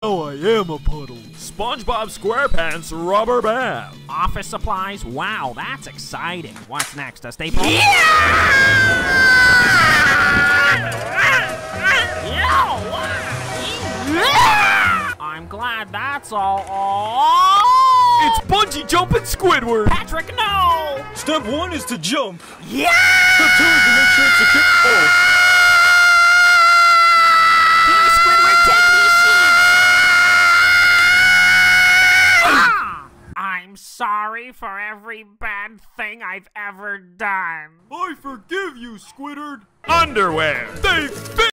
Oh, I am a puddle. SpongeBob SquarePants rubber band. Office supplies? Wow, that's exciting. What's next? A staple? Yeah! I'm glad that's all. Oh! It's bungee jumping Squidward. Patrick, no! Step one is to jump. Yeah! Step two is to make sure Ah! I'm sorry for every bad thing I've ever done. I forgive you, Squidward. Underwear. They fit.